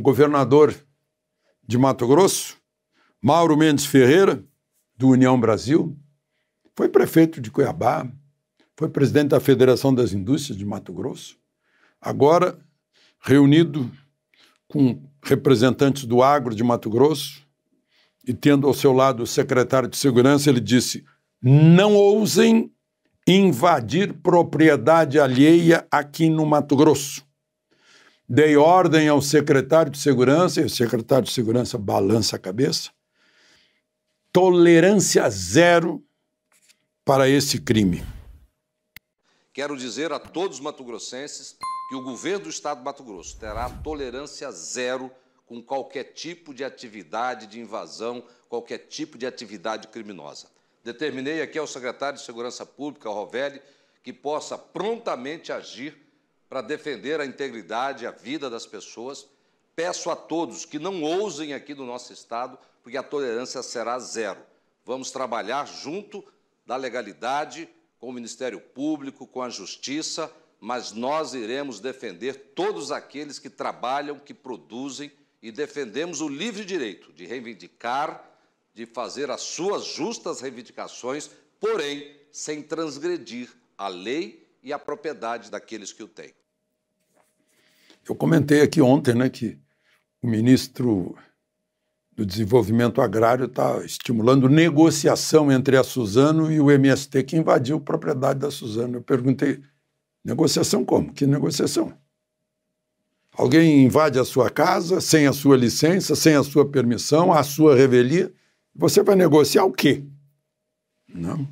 governador de Mato Grosso, Mauro Mendes Ferreira, do União Brasil, foi prefeito de Cuiabá, foi presidente da Federação das Indústrias de Mato Grosso, agora reunido com representantes do agro de Mato Grosso e tendo ao seu lado o secretário de Segurança, ele disse: não ousem invadir propriedade alheia aqui no Mato Grosso. Dei ordem ao secretário de Segurança, e o secretário de Segurança balança a cabeça. Tolerância zero para esse crime. Quero dizer a todos os matogrossenses que o governo do Estado de Mato Grosso terá tolerância zero com qualquer tipo de atividade de invasão, qualquer tipo de atividade criminosa. Determinei aqui ao secretário de Segurança Pública, Rovelli, que possa prontamente agir para defender a integridade a vida das pessoas. Peço a todos que não ousem aqui no nosso Estado, porque a tolerância será zero. Vamos trabalhar junto da legalidade, com o Ministério Público, com a Justiça, mas nós iremos defender todos aqueles que trabalham, que produzem e defendemos o livre direito de reivindicar, de fazer as suas justas reivindicações, porém sem transgredir a lei e a propriedade daqueles que o têm. Eu comentei aqui ontem né, que o ministro do Desenvolvimento Agrário está estimulando negociação entre a Suzano e o MST, que invadiu propriedade da Suzano. Eu perguntei, negociação como? Que negociação? Alguém invade a sua casa sem a sua licença, sem a sua permissão, a sua revelia, você vai negociar o quê? Não.